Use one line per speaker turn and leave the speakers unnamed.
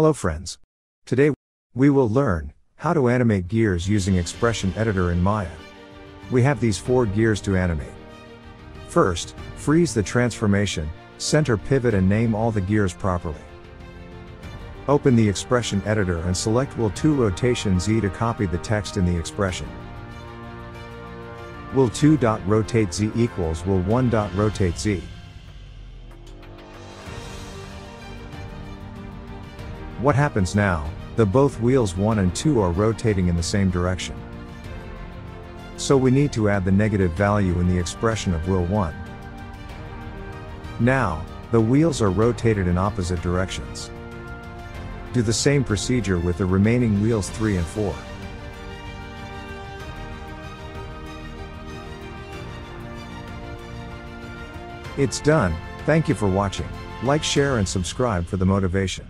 Hello friends. Today, we will learn how to animate gears using Expression Editor in Maya. We have these four gears to animate. First, freeze the transformation, center pivot and name all the gears properly. Open the Expression Editor and select Wheel 2 Rotation Z to copy the text in the expression. Wheel 2. Rotate Z equals Wheel 1. Rotate Z. What happens now? The both wheels 1 and 2 are rotating in the same direction. So we need to add the negative value in the expression of wheel 1. Now, the wheels are rotated in opposite directions. Do the same procedure with the remaining wheels 3 and 4. It's done, thank you for watching, like share and subscribe for the motivation.